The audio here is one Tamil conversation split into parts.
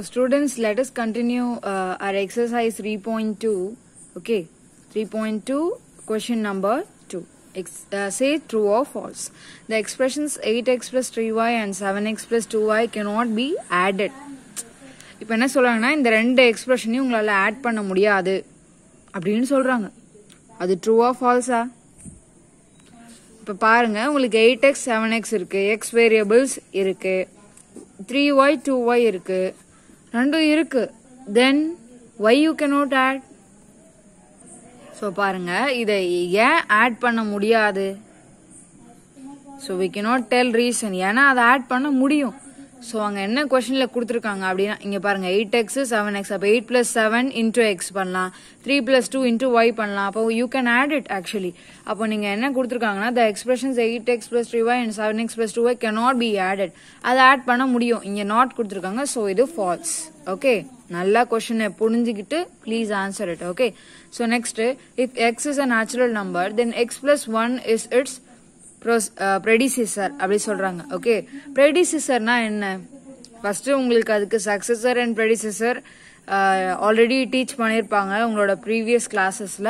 So students, let us continue uh, our exercise 3.2. Okay, 3.2 question number 2. Ex- uh, say true or false. The expressions 8x plus 3y and 7x plus 2y cannot be added. இப்போ என்ன சொல்றாங்கன்னா இந்த ரெண்டு எக்ஸ்பிரஷனையும் உங்களால் ஆட் பண்ண முடியாது அப்படின்னு சொல்றாங்க அது ட்ரூவா ஃபால்ஸா இப்போ பாருங்க உங்களுக்கு எயிட் எக்ஸ் செவன் எக்ஸ் இருக்கு எக்ஸ் வேரியபிள்ஸ் இருக்கு த்ரீ ஒய் டூ ஒய் இருக்குது ரெண்டும் இருக்கு. Then why you cannot add so பாருங்க இதை ஏன் ஆட் பண்ண முடியாது? So we cannot tell reason ஏன்னா அதை ஆட் பண்ண முடியும். ஸோ அங்கே என்ன கொஷனில் கொடுத்துருக்காங்க அப்படின்னா இங்கே பாருங்க எயிட் எக்ஸ் செவன் எக்ஸ் அப்போ eight plus seven into x பண்ணலாம். Three plus two into y பண்ணலாம். அப்போ you can add it actually அப்போ நீங்கள் என்ன கொடுத்துருக்காங்கன்னா the expressions eight x plus three y and seven x plus two y cannot be added அதை ஆட் பண்ண முடியும். இங்கே நாட் கொடுத்துருக்காங்க ஸோ இது ஃபால்ஸ் ஓகே நல்லா கொஷனை புரிஞ்சுக்கிட்டு please answer it okay so next if X is a natural number then X plus one is it's pros predecessor uh, அப்படி சொல்றாங்க. ஓகே ப்ரெடிசிசர்னா என்ன? ஃபர்ஸ்ட் உங்களுக்கு அதுக்கு successor and predecessor already teach பண்ணியிருப்பாங்க உங்களோட ப்ரீவியஸ் கிளாஸஸ்ல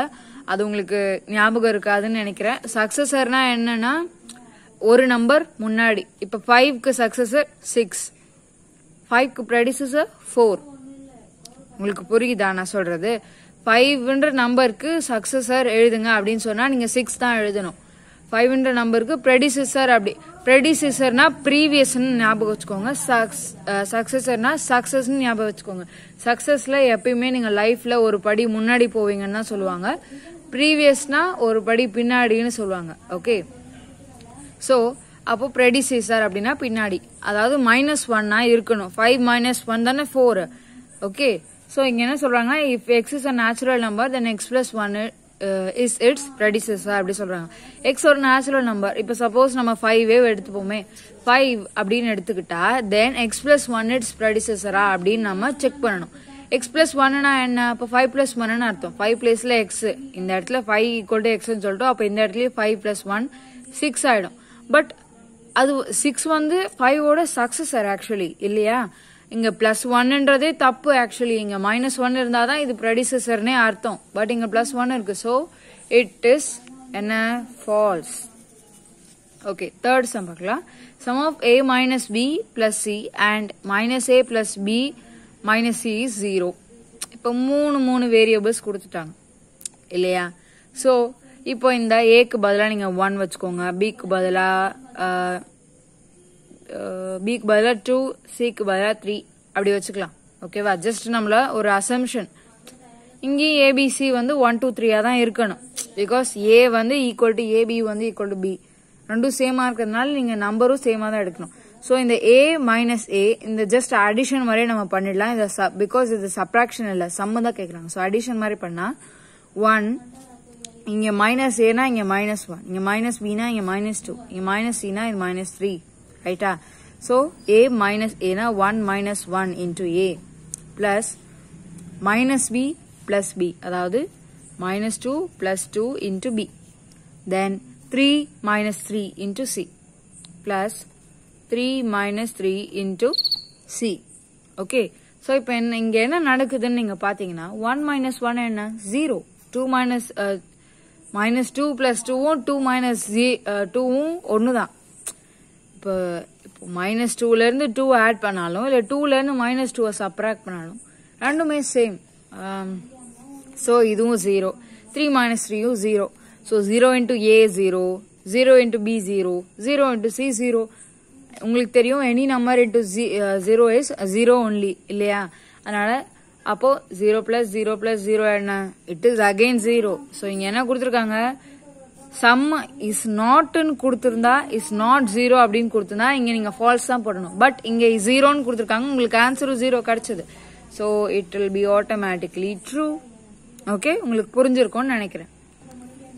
அது உங்களுக்கு ஞாபகம் இருக்காதுன்னு நினைக்கிறேன். சக்சஸர்னா என்னன்னா ஒரு நம்பர் முன்னாடி. இப்போ ஃபைவ்க்கு சக்சஸர் சிக்ஸ் ஃபைவ்க்கு ப்ரெடிசிசர் ஃபோர் உங்களுக்கு புரியுதா நான் சொல்றது? ஃபைவ்ன்ற நம்பருக்கு சக்சஸர் எழுதுங்க அப்படின்னு சொன்னா நீங்க சிக்ஸ் தான் எழுதணும். ஃபைவ்ன்ற நம்பருக்கு ப்ரெடிசிசர் அப்படி. ப்ரெடிசிசர்னா ப்ரீவியஸ்ன்னு ஞாபகம் வச்சுக்கோங்க. சக்சஸர்னா சக்ஸஸ்ன்னு ஞாபகம் வச்சுக்கோங்க. சக்ஸஸில் எப்பயுமே நீங்க லைஃப்ல ஒரு படி முன்னாடி போவீங்கன்னு தான் சொல்லுவாங்க. ப்ரீவியஸ்னா ஒரு படி பின்னாடின்னு சொல்லுவாங்க. ஓகே ஸோ அப்போ ப்ரெடிசேசர் அப்படின்னா பின்னாடி. அதாவது மைனஸ் ஒன்னா இருக்கணும். ஃபைவ் மைனஸ் ஒன் தானே ஃபோர் ஓகே ஸோ இங்க என்ன சொல்றாங்க if x is a natural number then x plus one is it's ப்ரெடிசஸா அப்படி சொல்றாங்க. எக்ஸ் ஒரு நேச்சுரல் நம்பர் இப்போ சப்போஸ் நம்ம ஃபைவ் எடுத்துப்போமே. ஃபைவ் அப்படின்னு எடுத்துக்கிட்டா then x plus one it's ப்ரெடிசஸரா அப்படின்னு நம்ம செக் பண்ணணும். எக்ஸ் பிளஸ் ஒன்னா என்ன? அப்போ ஃபைவ் பிளஸ் ஒன்னு அர்த்தம். ஃபைவ் பிளேஸ்ல எக்ஸ் இந்த இடத்துல ஃபைவ் ஈக்குவல் டு எக்ஸ்னு சொல்லிட்டோம். அப்போ இந்த இடத்துல ஃபைவ் பிளஸ் ஒன் சிக்ஸ் ஆயிடும். பட் அது சிக்ஸ் வந்து ஃபைவோட சக்சஸர் ஆக்சுவலி இல்லையா? இங்கே ப்ளஸ் ஒன்னுன்றதே தப்பு ஆக்சுவலி இங்கே மைனஸ் ஒன் இருந்தால் தான் இது ப்ரெடிசஸர்னே அர்த்தம். பட் இங்கே ப்ளஸ் ஒன் இருக்கு. ஸோ இட் இஸ் என்ன? ஃபால்ஸ் ஓகே தேர்ட் சம் பார்க்கலாம். Sum of a minus b plus c and minus a plus b minus c is zero இப்போ மூணு மூணு வேரியபிள்ஸ் கொடுத்துட்டாங்க. இல்லையா? ஸோ இப்போ இந்த ஏக்கு பதிலாக நீங்கள் ஒன் வச்சுக்கோங்க. பிக்கு பதிலாக uh, பிக்கு பதிலாக டூ சிக்கு பதிலாக த்ரீ. அப்படி வச்சுக்கலாம். ஓகேவா ஜஸ்ட் நம்மள ஒரு அசம்ஷன் இங்கேயும் ஏபிசி வந்து ஒன் டூ த்ரீயாக தான் இருக்கணும். பிகாஸ் ஏ வந்து ஈக்குவல் டு ஏபி வந்து ஈக்குவல் டு பி ரெண்டும் சேமாக இருக்கிறதுனால நீங்கள் நம்பரும் சேமாக தான் எடுக்கணும். ஸோ இந்த ஏ மைனஸ் ஏ இந்த ஜஸ்ட் அடிஷன் மாதிரியே நம்ம பண்ணிடலாம். இந்த பிகாஸ் இது சப்ராக்ஷன் இல்லை சம்ம தான் கேட்குறாங்க ஸோ அடிஷன் மாதிரி பண்ணால் ஒன் இங்க மைனஸ் ஏனா இங்க மைனஸ் ஒன் இங்க மைனஸ் பினா இங்க மைனஸ் டூ இங்க மைனஸ் சினா இது மைனஸ் த்ரீ ரைட்டா ஸோ ஏ மைனஸ் ஏனா one minus one into a plus minus b plus b அதாவது minus two plus two into b then three minus three into c plus three minus three into c okay so இப்போ என்ன இங்க என்ன நடக்குதுன்னு நீங்க பாத்தீங்கன்னா ஒன் மைனஸ் ஒன் என்ன? Zero two minus minus two plus டூவும் டூ மைனஸ் ஜி டூவும் ஒன்று தான் இப்போ இப்போ மைனஸ் டூலேருந்து டூ ஆட் பண்ணாலும் இல்லை டூலேருந்து மைனஸ் டூவை சப்ராக்ட் பண்ணாலும் ரெண்டுமே சேம் ஸோ um, இதுவும் ஜீரோ த்ரீ மைனஸ் த்ரீயும் zero so zero into a zero zero into b zero zero into c zero உங்களுக்கு தெரியும் any number into zero is zero only இல்லையா? அதனால அப்போது zero plus zero plus zero என்ன? It is again zero so இங்கே என்ன கொடுத்துருக்காங்க? சம் இஸ் நாட்னு கொடுத்துருந்தா இஸ் நாட் ஜீரோ அப்படின்னு கொடுத்துருந்தா இங்கே நீங்கள் ஃபால்ஸ் தான் போடணும். பட் இங்கே ஜீரோன்னு கொடுத்துருக்காங்க உங்களுக்கு ஆன்சரும் ஜீரோ கிடைச்சது. So it will be automatically true okay உங்களுக்கு புரிஞ்சிருக்கும்னு நினைக்கிறேன்.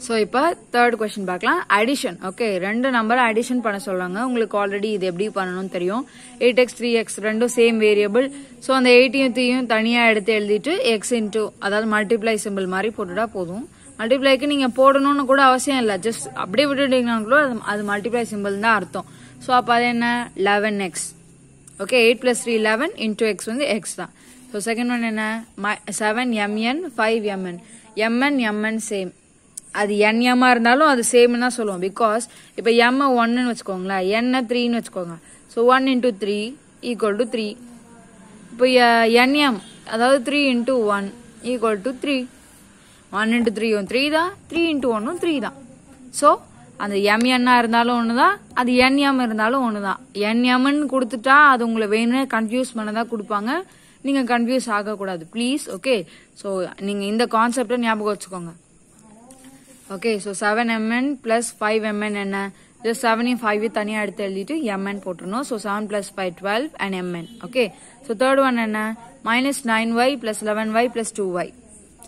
ஸோ இப்போ தேர்ட் கொஸ்டின் பார்க்கலாம். அடிஷன் ஓகே ரெண்டு நம்பரை அடிஷன் பண்ண சொல்றாங்க. உங்களுக்கு ஆல்ரெடி இது எப்படி பண்ணணும்னு தெரியும். எயிட் எக்ஸ் த்ரீ எக்ஸ் ரெண்டும் சேம் வேரியபிள் ஸோ அந்த எயிட்டையும் த்ரீயும் தனியாக எடுத்து எழுதிட்டு எக்ஸ் இன்டூ அதாவது மல்டிப்ளை சிம்பிள் மாதிரி போட்டுட்டா போதும். மல்டிப்ளைக்கு நீங்க போடணும்னு கூட அவசியம் இல்லை. ஜஸ்ட் அப்படியே விட்டுட்டீங்கன்னா கூட அது- அது மல்டிப்ளை சிம்பிள் தான் அர்த்தம். ஸோ அப்போ அது என்ன? Eleven x okay eight plus three eleven into x வந்து எக்ஸ் தான். ஸோ செகண்ட் ஒன் என்ன? Seven m n five m n m n m n same அது என் எம்மா இருந்தாலும் அது சேம்னு தான் சொல்லுவோம். பிகாஸ் இப்போ எம் ஒன்னு வச்சுக்கோங்களேன். என்ன த்ரீன்னு வச்சுக்கோங்க. So one into three equal to three இப்போ என்எம் அதாவது three into one equal to three one into three three தான் த்ரீ இன்ட்டு ஒன்னும் த்ரீ தான். ஸோ அந்த எம்என்னா இருந்தாலும் ஒன்று தான் அது என்எம் இருந்தாலும் ஒன்று தான் என்எம்னு கொடுத்துட்டா அது உங்களை வேணும்னு கன்ஃபியூஸ் பண்ண தான் கொடுப்பாங்க. நீங்கள் கன்ஃபியூஸ் ஆகக்கூடாது. ப்ளீஸ் ஓகே ஸோ நீங்கள் இந்த கான்செப்டை ஞாபகம் வச்சுக்கோங்க. Okay so seven m n plus five m n என்ன? ஜஸ்ட் செவனையும் ஃபைவ் தனியாக எடுத்து எழுதிட்டு m n போட்டுருணும் so seven plus five twelve and m n okay so third one என்ன? Minus nine y plus eleven y plus two y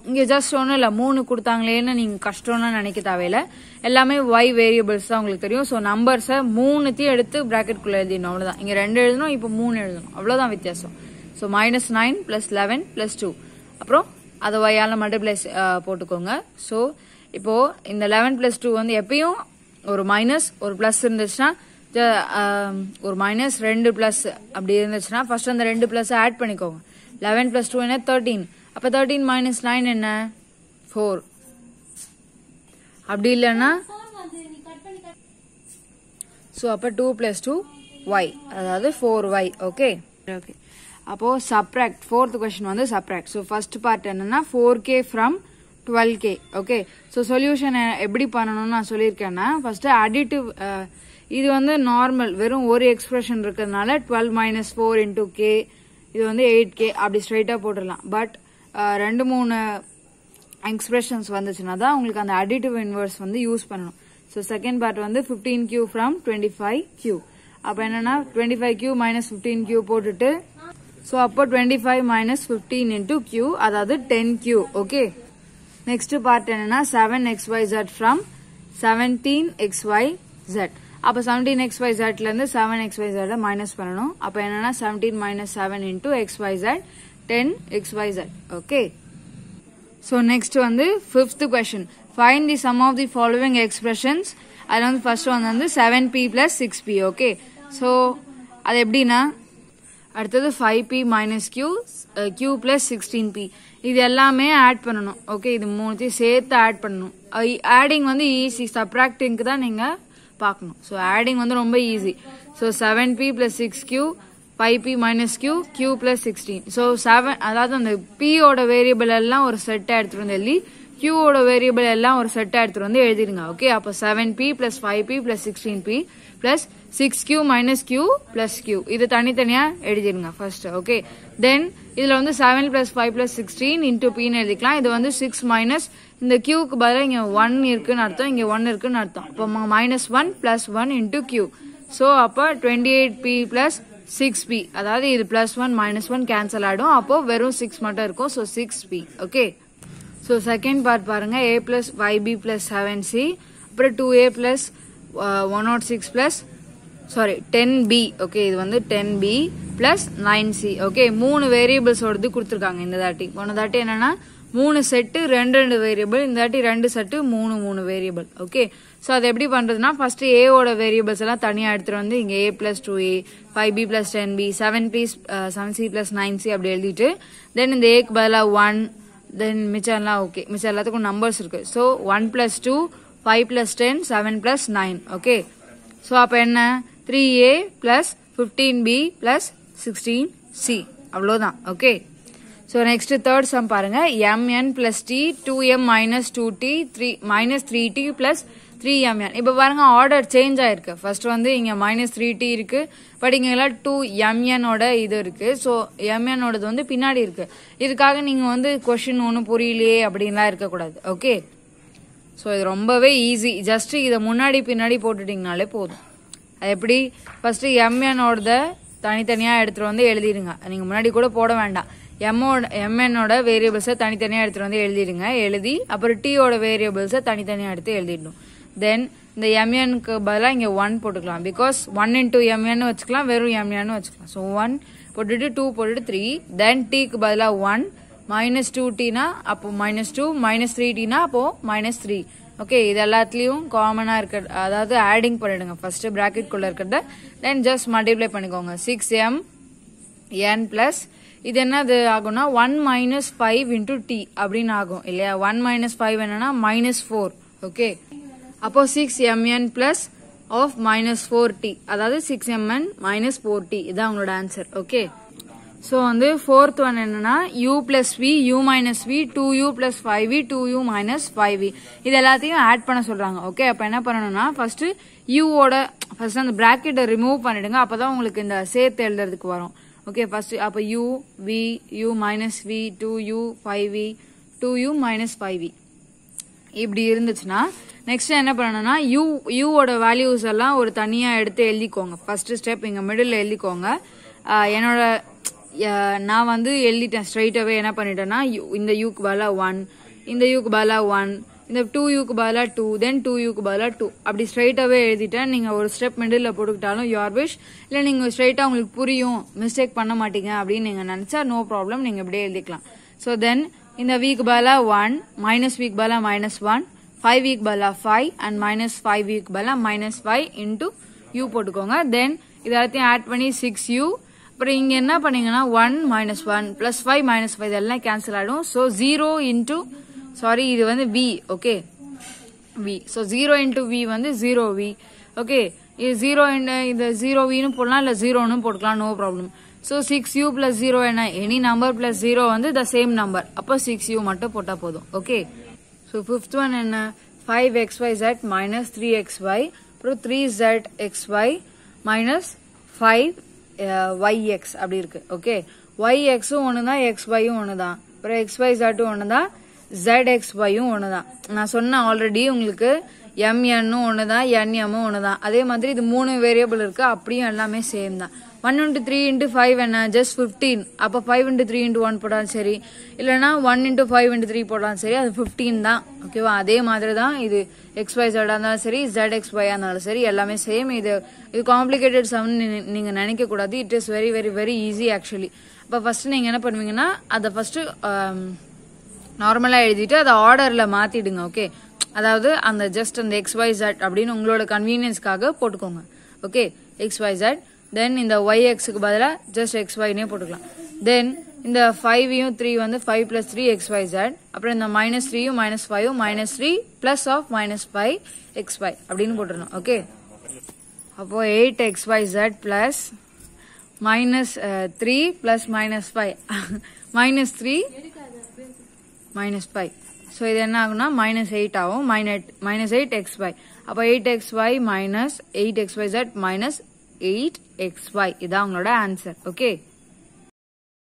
இங்கே ஜஸ்ட் ஒன்றும் இல்லை மூணு கொடுத்தாங்களேன்னு நீங்கள் கஷ்டம்னு நினைக்க தேவையில்ல. எல்லாமே ஒய் வேரியபிள்ஸ் தான் உங்களுக்கு தெரியும். ஸோ நம்பர்ஸை மூணுத்தையும் எடுத்து ப்ராக்கெட்குள்ளே எழுதிடணும். அவ்வளோதான் இங்கே ரெண்டு எழுதணும் இப்போ மூணு எழுதணும். அவ்வளோதான் வித்தியாசம். So minus nine plus eleven plus two அப்புறம் அதை ஒய்யால் மல்டிப்ளை போட்டுக்கோங்க. ஸோ இப்போ இந்த லெவன் ப்ளஸ் டூ வந்து எப்பயும் ஒரு மைனஸ் ஒரு ப்ளஸ் இருந்துச்சுன்னா ஜ- ஒரு மைனஸ் ரெண்டு ப்ளஸ் அப்படி இருந்துச்சுன்னா ஃபர்ஸ்ட் அந்த ரெண்டு ப்ளஸ் ஆட் பண்ணிக்கோங்க. லெவன் ப்ளஸ் டூ என்ன? தேர்ட்டீன் அப்போ தேர்ட்டீன் மைனஸ் நைன் என்ன? ஃபோர் அப்படி இல்லைன்னா ஸோ அப்போ டூ பிளஸ் டூ ஒய் அதாவது ஃபோர் ஒய் ஓகே ஓகே அப்போ சப்ராக்ட் ஃபோர்த் கொஸ்டின் வந்து சப்ராக்ட் ஸோ ஃபர்ஸ்ட் பார்ட் என்னன்னா four k from twelve k okay so solution எப்படி பண்ணணும்னு நான் சொல்லியிருக்கேன்னா ஃபர்ஸ்ட் அடிட்டிவ் இது வந்து நார்மல் வெறும் ஒரு எக்ஸ்பிரஷன் இருக்கிறதுனால twelve minus four into k இது வந்து எயிட் கே அப்படி ஸ்ட்ரைட்டாக போட்டுடலாம். பட் ரெண்டு மூணு எக்ஸ்பிரஷன்ஸ் வந்துச்சுன்னா தான் உங்களுக்கு அந்த அடிட்டிவ் இன்வெர்ஸ் வந்து யூஸ் பண்ணணும். ஸோ செகண்ட் பார்ட் வந்து fifteen q from twenty five q அப்போ என்னன்னா twenty five q minus fifteen q போட்டுட்டு ஸோ அப்போ twenty five minus fifteen into q அதாவது ten q okay next part என்னன்னா seven x y z from seventeen x y z அப்போ seventeen x y ஜெட்லேருந்து seven x y z minus பண்ணணும். அப்போ என்னன்னா seventeen minus seven into x y z ten x y z okay so next வந்து fifth question find the sum of the following expressions அதில் வந்து ஃபர்ஸ்ட் ஒன் வந்து seven p plus six p okay so அது எப்படின்னா அடுத்தது five p minus q q plus sixteen p இது எல்லாமே ஆட் பண்ணணும். ஓகே இது மூணுத்தையும் சேர்த்து ஆட் பண்ணணும். ஆடிங் வந்து ஈஸி சப்ராக்டிங்க்கு தான் நீங்கள் பார்க்கணும். ஸோ ஆடிங் வந்து ரொம்ப easy so seven p plus six q five p minus q q plus sixteen so seven அதாவது அந்த பியோட வேரியபிள் எல்லாம் ஒரு செட்டாக எடுத்துகிட்டு வந்து எழுதி கியூவோட வேரியபிள் எல்லாம் ஒரு செட்டாக எடுத்துகிட்டு வந்து எழுதிடுங்க ஓகே அப்போ seven p plus five p plus sixteen p plus six q minus q plus q இது தனித்தனியாக எழுதிடுங்க ஃபர்ஸ்ட் ஓகே தென் இதில் வந்து seven plus five plus sixteen into பின்னு எழுதிக்கலாம். இது வந்து சிக்ஸ் மைனஸ் இந்த கியூக்கு பதிலாக இங்கே ஒன் இருக்குன்னு அர்த்தம் இங்கே ஒன் இருக்குன்னு அர்த்தம். அப்போ minus one plus one into q so அப்போ twenty eight p plus six p அதாவது இது plus one minus one cancel ஆகிடும் அப்போ வெறும் சிக்ஸ் மட்டும் இருக்கும். So six p okay so second part பாருங்க. A plus y b plus seven c அப்புறம் two a plus one not six plus sorry ten b okay இது வந்து ten b plus nine c okay மூணு வேரியபிள்ஸோடது கொடுத்துருக்காங்க இந்த தாட்டி. போன தாட்டி என்னன்னா மூணு செட்டு ரெண்டு ரெண்டு வேரியபிள் இந்த தாட்டி ரெண்டு செட்டு மூணு மூணு வேரியபிள் ஓகே ஸோ அது எப்படி பண்ணுறதுனா ஃபஸ்ட்டு ஏவோட வேரியபிள்ஸ் எல்லாம் தனியாக எடுத்துகிட்டு வந்து இங்கே a plus two a five b plus ten b seven b seven c plus nine c அப்படி எழுதிட்டு தென் இந்த ஏக்கு பதிலாக ஒன் தென் மிச்சம்லாம் ஓகே மிச்சம் எல்லாத்துக்கும் நம்பர்ஸ் இருக்கு. So one plus two five plus ten seven plus nine okay so அப்போ என்ன? Three a plus fifteen b plus sixteen c அவ்வளோதான் okay so next third sum பாருங்க. M n plus t two m minus two t three minus three t plus three m n இப்போ பாருங்க ஆர்டர் சேஞ்ச் ஆயிருக்கு. ஃபர்ஸ்ட் வந்து இங்க மைனஸ் த்ரீ டி இருக்கு. பட் இங்க எல்லாம் டூ எம்எனோட இது இருக்கு. ஸோ எம்எனோடது வந்து பின்னாடி இருக்கு. இதுக்காக நீங்க வந்து கொஷின் ஒன்றும் புரியலையே அப்படின்லாம் இருக்கக்கூடாது. ஓகே ஸோ இது ரொம்பவே ஈஸி ஜஸ்ட் இதை முன்னாடி பின்னாடி போட்டுட்டீங்கனாலே போதும். அது எப்படி? ஃபர்ஸ்ட் எம்எனோட தனித்தனியாக எடுத்துட்டு வந்து எழுதிடுங்க. நீங்கள் முன்னாடி கூட போட வேண்டாம். எம்மோட எம்என்னோட வேரியபிள்ஸை தனித்தனியாக எடுத்துட்டு வந்து எழுதிடுங்க. எழுதி அப்புறம் டீயோட வேரியபிள்ஸை தனித்தனியாக எடுத்து எழுதிடணும். தென் இந்த எம்என்க்கு பதிலாக இங்கே ஒன் போட்டுக்கலாம். பிகாஸ் ஒன் இன்டூ எம்என்னு வச்சுக்கலாம் வெறும் எம்என்னு வச்சுக்கலாம். ஸோ ஒன் போட்டுட்டு டூ போட்டுட்டு த்ரீ தென் டீக்கு பதிலாக ஒன் மைனஸ் டூ டீனா அப்போ மைனஸ் டூ மைனஸ் த்ரீ டீனா அப்போ மைனஸ் த்ரீ ஓகே இது எல்லாத்துலேயும் காமனாக இருக்க அதாவது ஆடிங் பண்ணிடுங்க. ஃபர்ஸ்ட் பிராக்கெட் குள்ள இருக்கிறத. தென் ஜஸ்ட் மல்டிப்ளை பண்ணிக்கோங்க. சிக்ஸ் எம் என் பிளஸ் இது என்னது ஆகும்னா one minus five into t அப்படின்னு ஆகும் இல்லையா? ஒன் மைனஸ் ஃபைவ் என்னன்னா மைனஸ் ஃபோர் ஓகே அப்போ six m n plus of minus four t அதாவது six m n minus four t இதான் உங்களோட ஆன்சர் ஓகே ஸோ வந்து ஃபோர்த் ஒன் என்னன்னா u plus v u minus v two u plus five v two u minus five v இது எல்லாத்தையும் ஆட் பண்ண சொல்றாங்க ஓகே அப்போ என்ன பண்ணணும்னா ஃபர்ஸ்ட் யூவோட ஃபர்ஸ்ட் அந்த பிராக்கெட்டை ரிமூவ் பண்ணிடுங்க அப்பதான் உங்களுக்கு இந்த சேர்த்து எழுதுறதுக்கு வரும். ஓகே ஃபர்ஸ்ட் அப்போ u v u minus v two u five v two u minus five v இப்படி இருந்துச்சுன்னா நெக்ஸ்ட் என்ன பண்ணணும்னா யூ யூவோட வேல்யூஸ் எல்லாம் ஒரு தனியாக எடுத்து எழுதிக்கோங்க. ஃபர்ஸ்ட் ஸ்டெப் இங்கே மிடில் எழுதிக்கோங்க. என்னோட நான் வந்து எழுதிட்டேன் ஸ்ட்ரைட்டாகவே என்ன பண்ணிட்டேன்னா இந்த யூக்கு பதிலா ஒன் இந்த யூக்கு பதிலா ஒன் இந்த டூ யூக்கு பதிலா டூ தென் டூ யூக்கு பதிலா டூ அப்படி ஸ்ட்ரைட்டாகவே எழுதிட்டேன். நீங்கள் ஒரு ஸ்டெப் மிடில் போட்டுக்கிட்டாலும் யோர் விஷ் இல்லை நீங்கள் ஸ்ட்ரைட்டாக உங்களுக்கு புரியும் மிஸ்டேக் பண்ண மாட்டீங்க அப்படின்னு நீங்கள் நினச்சா நோ ப்ராப்ளம் நீங்கள் இப்படியே எழுதிக்கலாம். ஸோ தென் இந்த வீக் பதிலா ஒன் மைனஸ் வீக் பதிலா மைனஸ் ஒன் ஃபைவ் வீக் பதிலா ஃபைவ் அண்ட் மைனஸ் ஃபைவ் வீக் பதிலா மைனஸ் ஃபைவ் இன்டூ யூ போட்டுக்கோங்க. தென் இது எல்லாத்தையும் ஆட் பண்ணி சிக்ஸ் யூ அப்புறம் இங்கே என்ன பண்ணீங்கன்னா one minus one plus five minus five இதெல்லாம் கேன்சல் ஆகிடும் ஸோ ஜீரோ இன்டூ சாரி இது வந்து v okay v so zero into v வந்து ஜீரோ வி ஓகே இது ஜீரோ இந்த ஜீரோ வின்னு போடலாம் இல்லை ஜீரோன்னு போட்டுக்கலாம் no problem so six u plus zero என்ன? எனி நம்பர் பிளஸ் ஜீரோ வந்து த சேம் நம்பர் அப்போ சிக்ஸ் யூ மட்டும் போட்டால் போதும் ஓகே ஸோ ஃபிஃப்த் ஒன் என்ன five x y z minus three x y அப்புறம் three z x y minus five y x அப்படி இருக்கு. ஓகே ஒய் எக்ஸும் ஒன்று தான் எக்ஸ் ஒய்யும் ஒன்று தான் அப்புறம் எக்ஸ் ஒய் ஜெட்டும் ஒன்று தான் ஜெட் எக்ஸ் ஒய்யும் ஒன்று தான் நான் சொன்னேன் ஆல்ரெடி உங்களுக்கு எம்என்னும் ஒன்று தான் என்எம்மும் ஒன்று தான் அதே மாதிரி இது மூணு வேரியபிள் இருக்கு. அப்படியும் எல்லாமே சேம் தான். One into three into five என்ன ஜஸ்ட் ஃபிஃப்டீன் அப்போ five into three into one போட்டாலும் சரி. இல்லைனா one into five into three போட்டாலும் சரி. அது ஃபிஃப்டீன் தான். ஓகேவா அதே மாதிரி தான் இது எக்ஸ் ஒய் ஜெட்டாக இருந்தாலும் சரி ஜெட் எக்ஸ் ஒய்யாக இருந்தாலும் சரி எல்லாமே சேம் இது இது காம்ப்ளிகேட்டட் சம்னு நீங்கள் நினைக்கக்கூடாது. It is very very very easy actually இப்போ ஃபஸ்ட்டு நீங்கள் என்ன பண்ணுவீங்கன்னா அதை ஃபஸ்ட்டு நார்மலாக எழுதிட்டு அதை ஆர்டரில் மாற்றிடுங்க ஓகே அதாவது அந்த ஜஸ்ட் அந்த எக்ஸ் ஒய் ஜெட் அப்படின்னு உங்களோட கன்வீனியன்ஸ்க்காக போட்டுக்கோங்க okay x y z then இந்த ஒய் எக்ஸுக்கு பதிலாக ஜஸ்ட் எக்ஸ் ஒய்னே போட்டுக்கலாம். தென் இந்த ஃபைவையும் த்ரீ வந்து five plus three x y z அப்புறம் இந்த மைனஸ் த்ரீயும் minus ஃபைவும் minus three plus of minus five x y அப்படின்னு போட்டுருணும் ஓகே அப்போது eight x y z plus minus three plus minus five minus three minus five so இது என்ன ஆகும்னா மைனஸ் எயிட் ஆகும். Minus minus eight x y அப்போ eight x y minus eight x y z minus eight x y இதான் உங்களோட ஆன்சர் ஓகே